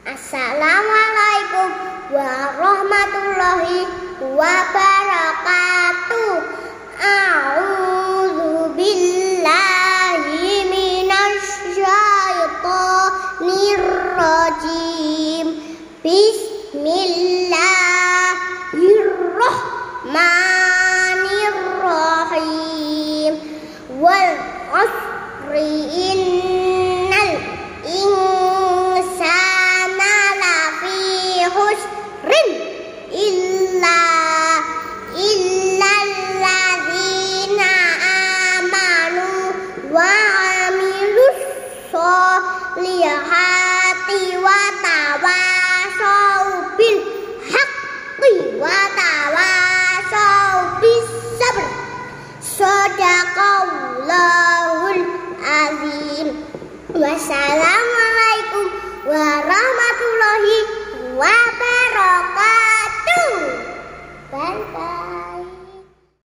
Assalamualaikum warahmatullahi wabarakatuh. A'udzu billahi minasyaitonir rajim. Bismillahirrahmanirrahim. Wal 'asri lil hati wa tawasau bil haqqi wa tawasau bis sabr sadaqallahul azim. Wassalamualaikum warahmatullahi wabarakatuh. Bye bye